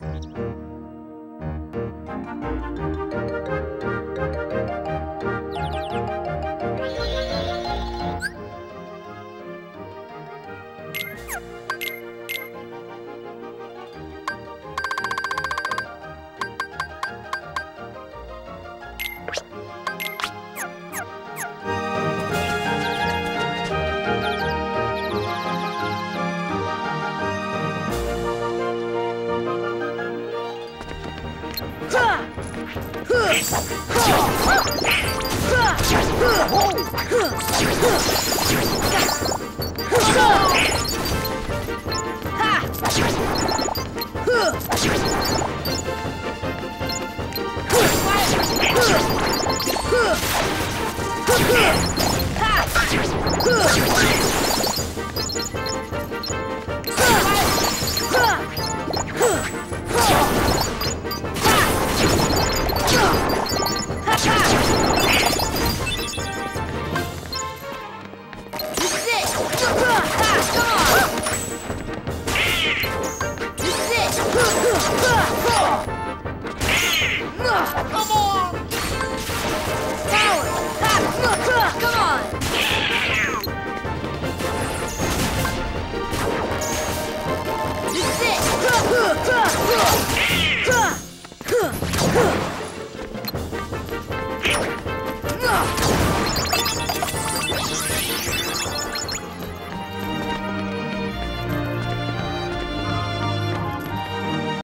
Música Huh! Come on!